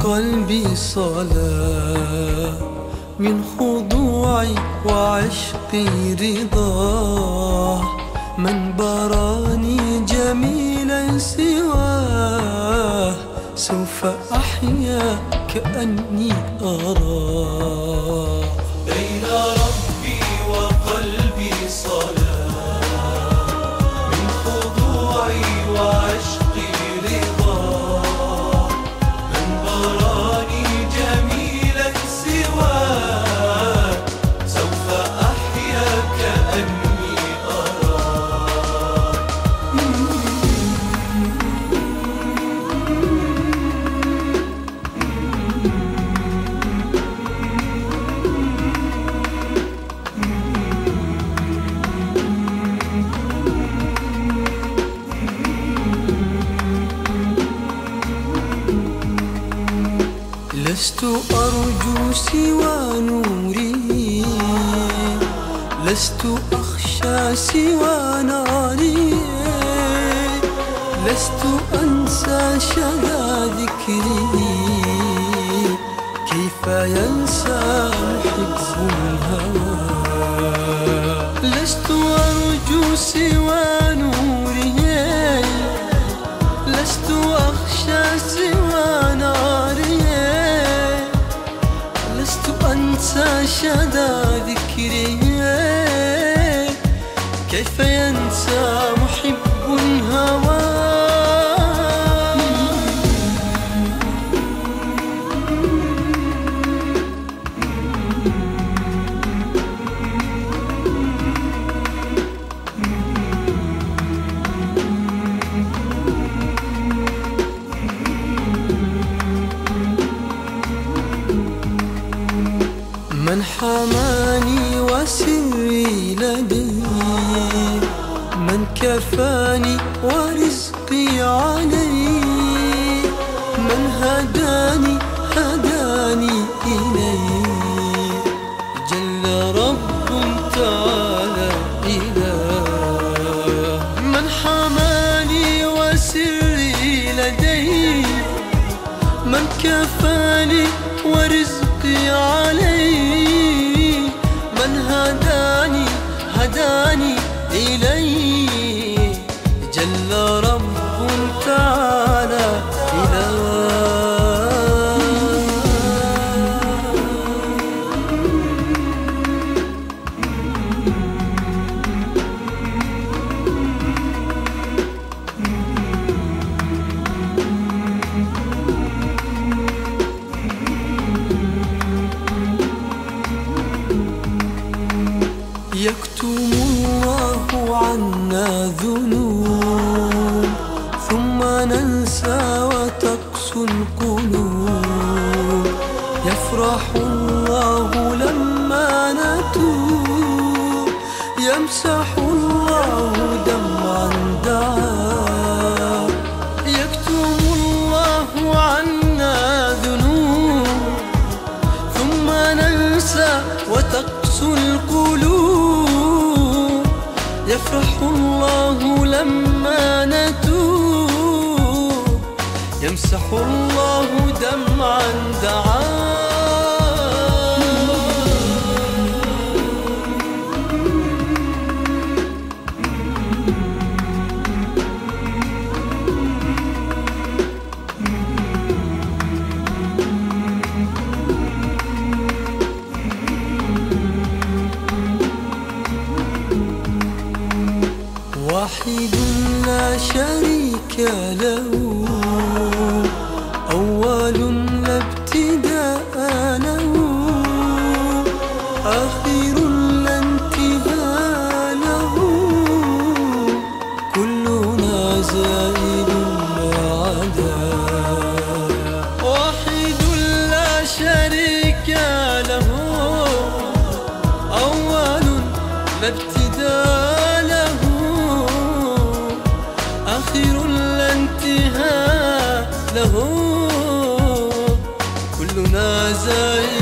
وقلبي صلاة من خضوعي وعشقي رضاه من براني جميلا سواه سوف أحيا كأني أراه. لست أرجو سوى نوري. لست أخشى سوى ناري. لست أنسى شذا ذكري. كيف ينسى محب الهوى لست أرجو سوى نوري. لست أخشى سوى لست أنسى شذا من حماني وسري لدي من كفاني ورزقي علي من هداني هداني إليه جل رب تعالى إله من حماني وسري لدي من كفاني ورزقي علي. هداني إليه ثم ننسى وتقسو القلوب. يفرح الله لما نتوب. يمسح الله دمعا دعا يكتم الله عنا ذنوب. ثم ننسى وتقسو القلوب. يفرح الله لما يمسح الله دمعا دعا لا شريك له. أول لا ابتداء له. آخر لا انتهاء له. كلنا زائد ما عدا واحد لا شريك له. أول لا ابتداء كلنا زائد